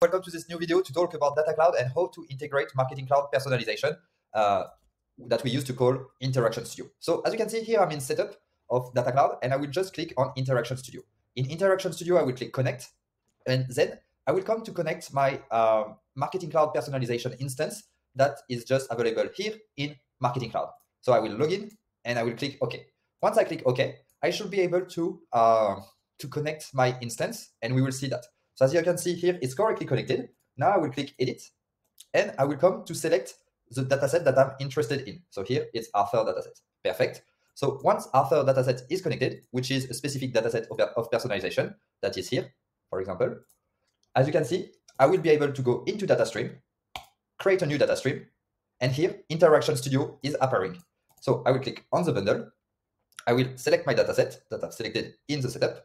Welcome to this new video to talk about Data Cloud and how to integrate Marketing Cloud personalization uh, that we used to call Interaction Studio. So as you can see here, I'm in setup of Data Cloud and I will just click on Interaction Studio. In Interaction Studio, I will click connect and then I will come to connect my uh, Marketing Cloud personalization instance that is just available here in Marketing Cloud. So I will log in and I will click OK. Once I click OK, I should be able to, uh, to connect my instance and we will see that. So as you can see here, it's correctly connected. Now I will click edit and I will come to select the dataset that I'm interested in. So here it's Arthur dataset. Perfect. So once Arthur dataset is connected, which is a specific dataset of, of personalization that is here, for example, as you can see, I will be able to go into data stream, create a new data stream, and here Interaction Studio is appearing. So I will click on the bundle. I will select my dataset that I've selected in the setup.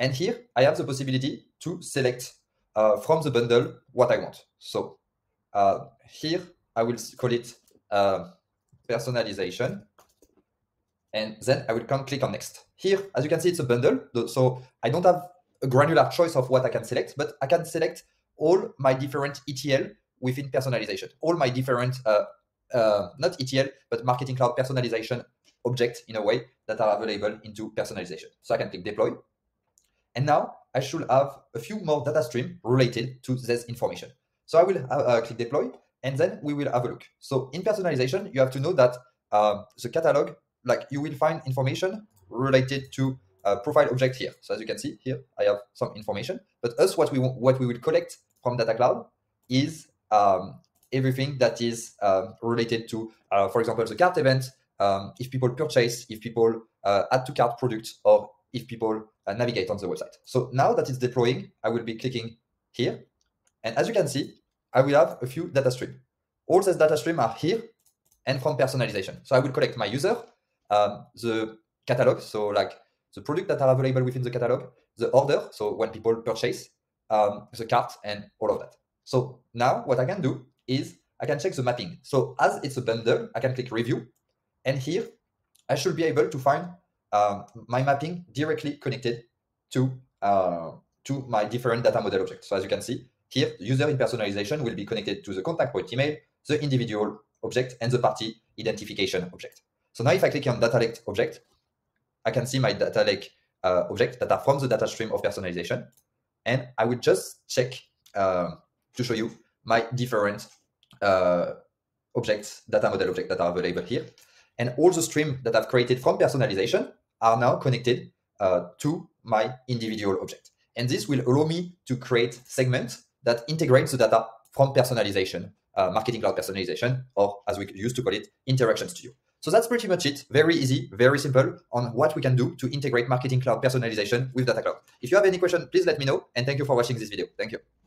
And here I have the possibility to select uh, from the bundle what I want. So uh, here I will call it uh, personalization. And then I will come click on next. Here, as you can see, it's a bundle. So I don't have a granular choice of what I can select, but I can select all my different ETL within personalization, all my different, uh, uh, not ETL, but marketing cloud personalization objects in a way that are available into personalization. So I can click deploy and now I should have a few more data stream related to this information. So I will uh, uh, click deploy and then we will have a look. So in personalization, you have to know that uh, the catalog, like you will find information related to a profile object here. So as you can see here, I have some information, but us, what we what we will collect from data cloud is um, everything that is um, related to, uh, for example, the cart event, um, if people purchase, if people uh, add to cart products, or if people uh, navigate on the website. So now that it's deploying, I will be clicking here. And as you can see, I will have a few data streams. All these data streams are here and from personalization. So I will collect my user, um, the catalog, so like the product that are available within the catalog, the order, so when people purchase, um, the cart, and all of that. So now what I can do is I can check the mapping. So as it's a bundle, I can click review. And here I should be able to find um, my mapping directly connected to uh, to my different data model objects. So as you can see here, user in personalization will be connected to the contact point email, the individual object, and the party identification object. So now if I click on data lake object, I can see my data lake uh, object that are from the data stream of personalization. And I will just check uh, to show you my different uh, objects, data model objects that are available here. And all the stream that I've created from personalization are now connected uh, to my individual object. And this will allow me to create segments that integrate the data from personalization, uh, marketing cloud personalization, or as we used to call it, interaction studio. So that's pretty much it. Very easy, very simple on what we can do to integrate marketing cloud personalization with data cloud. If you have any question, please let me know. And thank you for watching this video. Thank you.